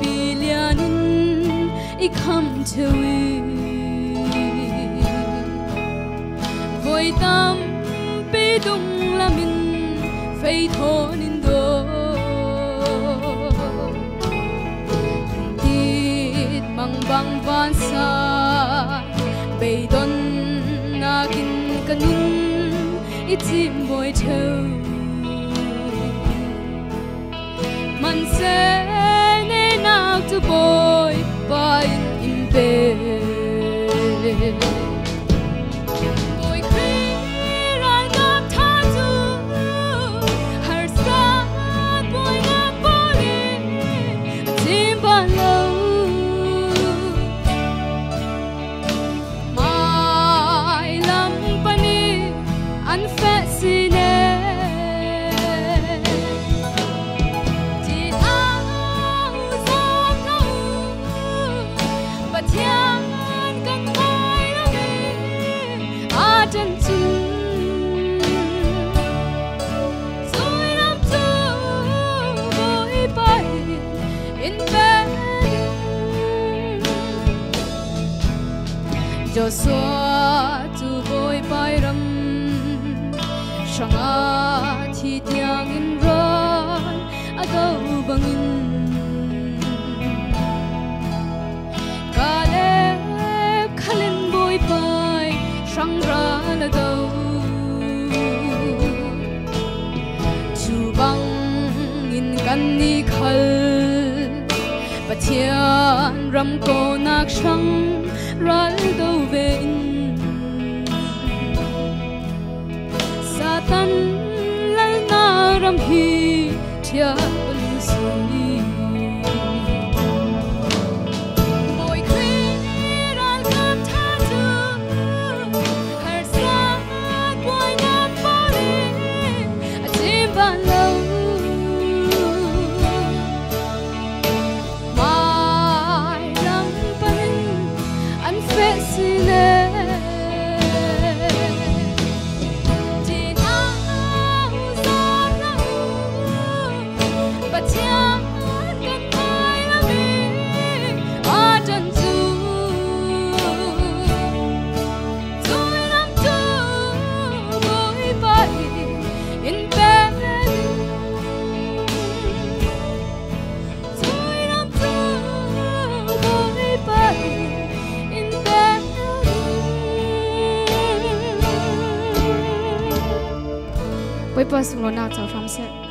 bilyanin ikham chewi voitam pe dung lamin fei thonin do tit mang bang van sa bei don na kin kanin itim boy theu man say cho xóa tu bôi bay râm. Chẳng ai và thiên rầm cô nạc trăng rải đầu về Satan lấy na rầm hi thiên bên sông we passed